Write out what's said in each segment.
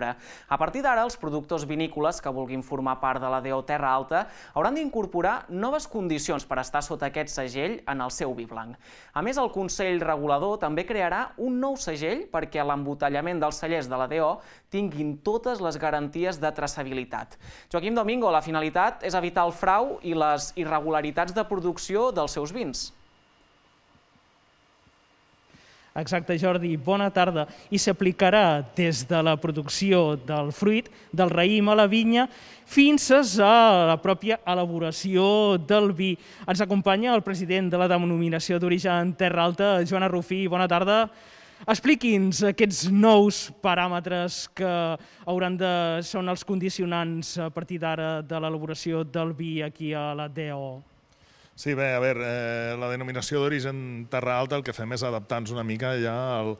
vespre. A partir d'ara, els productors vinícoles que vulguin formar part de la DO Terra Alta hauran d'incorporar noves condicions per estar sota aquest segell en el seu vi blanc. A més, el Consell Regulador també crearà un nou segell perquè l'embotellament dels cellers de la DO tinguin totes les garanties de traçabilitat. Joaquim Domingo, la finalitat és evitar el frau i les irregularitats de producció dels seus vins. Exacte, Jordi, bona tarda. I s'aplicarà des de la producció del fruit, del raïm a la vinya, fins a la pròpia elaboració del vi. Ens acompanya el president de la denominació d'origen Terra Alta, Joana Rufí. Bona tarda. Expliqui'ns aquests nous paràmetres que hauran de... són els condicionants a partir d'ara de l'elaboració del vi aquí a la DO. Sí, bé, a veure, eh, la denominació d'origen Terra Alta el que fem és adaptar-nos una mica ja al,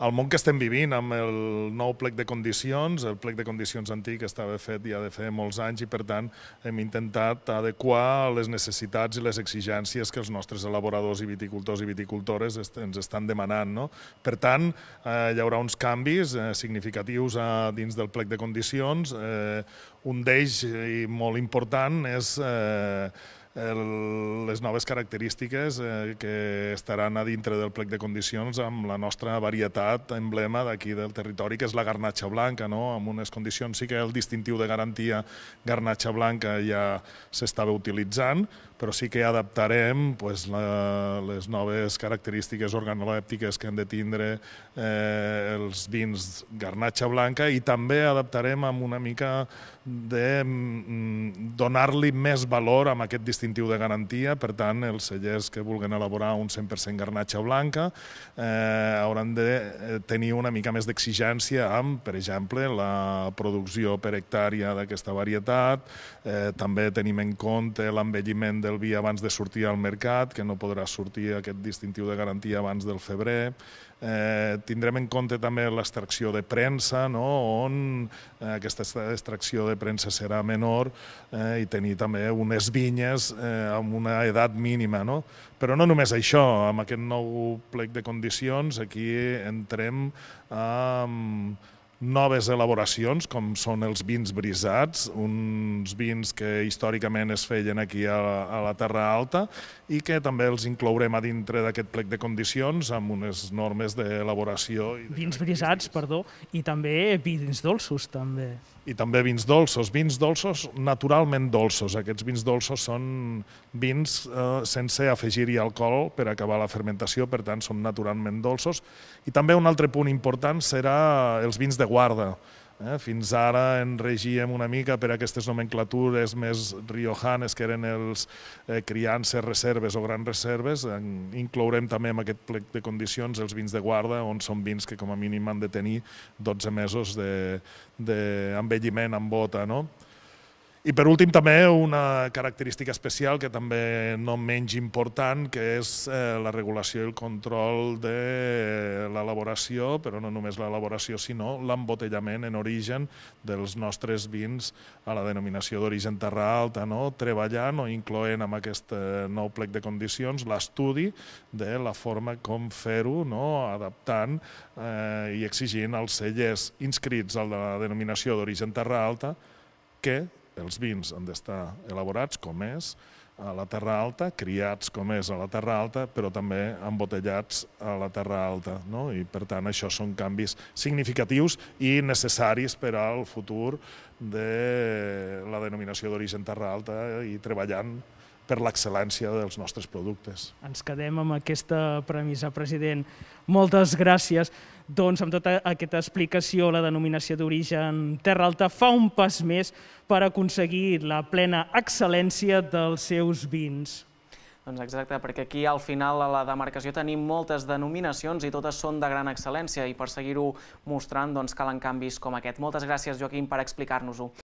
al món que estem vivint amb el nou plec de condicions, el plec de condicions antic estava fet ja de fer molts anys i per tant hem intentat adequar les necessitats i les exigències que els nostres elaboradors i viticultors i viticultores est ens estan demanant. No? Per tant, eh, hi haurà uns canvis eh, significatius a, dins del plec de condicions. Eh, un d'ells, i molt important, és eh, les noves característiques eh, que estaran a dintre del plec de condicions amb la nostra varietat emblema d'aquí del territori, que és la garnatxa blanca, no? amb unes condicions, sí que el distintiu de garantia garnatxa blanca ja s'estava utilitzant, però sí que adaptarem pues, la, les noves característiques organolèptiques que han de tindre eh, els vins garnatxa blanca i també adaptarem amb una mica de mm, donar-li més valor amb aquest distintiu de garantia, per tant, els cellers que vulguin elaborar un 100% garnatxa blanca eh, hauran de eh, tenir una mica més d'exigència amb, per exemple, la producció per hectàrea d'aquesta varietat, eh, també tenim en compte l'envelliment del vi abans de sortir al mercat, que no podrà sortir aquest distintiu de garantia abans del febrer, Eh, tindrem en compte també l'extracció de premsa, no? on eh, aquesta extracció de premsa serà menor eh, i tenir també unes vinyes eh, amb una edat mínima. No? Però no només això, amb aquest nou plec de condicions, aquí entrem amb noves elaboracions, com són els vins brisats, uns vins que històricament es feien aquí a, a la Terra Alta i que també els inclourem a dintre d'aquest plec de condicions amb unes normes d'elaboració. Vins brisats, perdó, i també vins dolços, també. I també vins dolços, vins dolços naturalment dolços. Aquests vins dolços són vins eh, sense afegir-hi alcohol per acabar la fermentació, per tant són naturalment dolços. I també un altre punt important serà els vins de guarda. Eh? Fins ara en regíem una mica per aquestes nomenclatures més riojanes, que eren els eh, criances, reserves o grans reserves. En, inclourem també en aquest plec de condicions els vins de guarda, on són vins que com a mínim han de tenir 12 mesos d'envelliment de, de amb bota. No? I per últim també una característica especial que també no menys important, que és eh, la regulació i el control de l'elaboració, però no només l'elaboració, sinó l'embotellament en origen dels nostres vins a la denominació d'origen terra alta, no? treballant o incloent amb aquest eh, nou plec de condicions l'estudi de la forma com fer-ho, no? adaptant eh, i exigint als cellers inscrits a la denominació d'origen terra alta que els vins han d'estar elaborats com és a la Terra Alta, criats com és a la Terra Alta, però també embotellats a la Terra Alta. No? I per tant això són canvis significatius i necessaris per al futur de la denominació d'origen Terra Alta i treballant per l'excel·lència dels nostres productes. Ens quedem amb aquesta premissa, president. Moltes gràcies. Doncs amb tota aquesta explicació, la denominació d'origen Terra Alta fa un pas més per aconseguir la plena excel·lència dels seus vins. Doncs exacte, perquè aquí al final a la demarcació tenim moltes denominacions i totes són de gran excel·lència i per seguir-ho mostrant doncs, calen canvis com aquest. Moltes gràcies, Joaquim, per explicar-nos-ho.